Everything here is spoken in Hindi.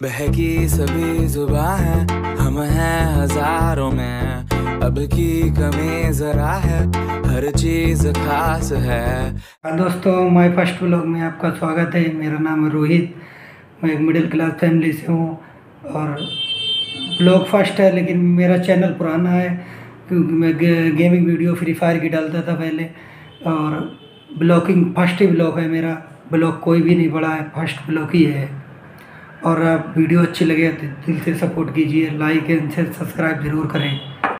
बहकी सभी जुबा है, हम हैं हज़ारों में। अब की कमी जरा है, हर चीज़ खास है। हाँ दोस्तों माय फ़र्स्ट ब्लॉग में आपका स्वागत है। मेरा नाम है रोहित, मैं एक मिडिल क्लास फैमिली से हूँ और ब्लॉग फ़र्स्ट है, लेकिन मेरा चैनल पुराना है, क्योंकि मैं गेमिंग वीडियो फ्री फायर की डालता था पहले। और ब्लॉगिंग फ़र्स्ट ही ब्लॉग है मेरा। ब्लॉग कोई भी नहीं पड़ा है, फ़र्स्ट ब्लॉग ही है। और वीडियो अच्छी लगे तो दिल से सपोर्ट कीजिए लाइक एंड सब्सक्राइब ज़रूर करें।